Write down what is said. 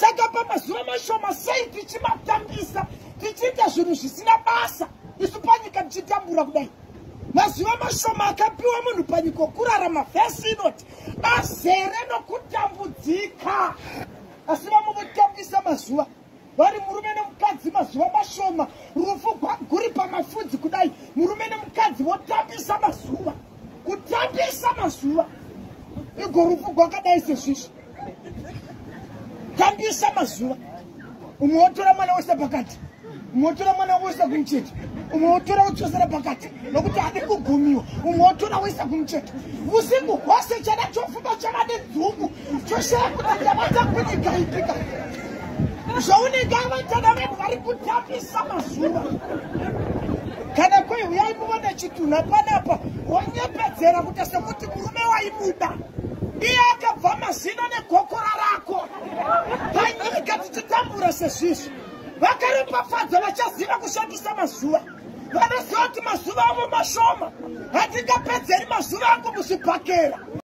saka pamazuva mashoma sei tichimatambisa tichiita zvinhu zvisina basa? Isu panyika tichitambura kudai. Mazuva mashoma akapiwa munhu panyika okurarama vhesi inoti azere nokutambudzika. Asi vamwe votambisa mazuva vari murume nemukadzi mazuva mashoma rufu gwaguri pamafudzi kudai murume nemukadzi votambisa mazuva. Kutambisa mazuva igo rufu gwakadai sezvizvi tambisa mazuva. Umwe wotora mwana wese pakati umwe wotora mwana wese kumucheto umwe wotora wotsosera pakati nokuti hadi kugumiwa. Umwe wotora wese kumucheto usiku hwose chada chofumba chava nedzungu choshaya kuti ndavata kunyika ipika. Zvaunenge avatana vanhu vari kutambisa mazuva. Kana kwei uyai muone chitunha panapa wonyepedzera kuita sekuti murume waimuda iye akabva mazino rako panyika tichitambura sezvizvi vakaropafadza vachaziva kushandisa mazuva. Vanoziva kuti mazuva avo mashoma hatingapedzeri mazuva angu muzvibhakera